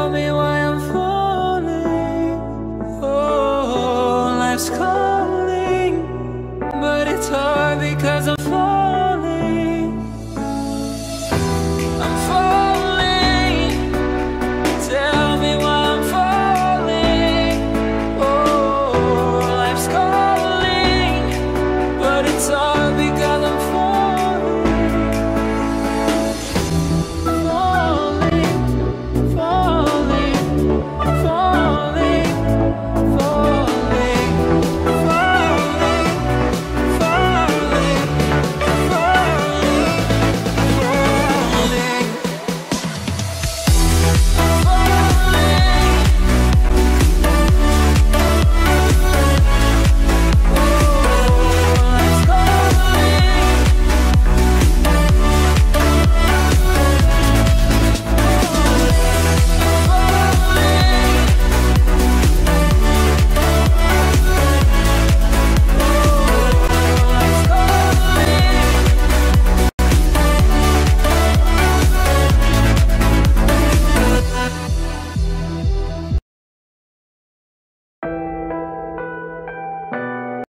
Tell me why I'm falling. Oh, life's calling.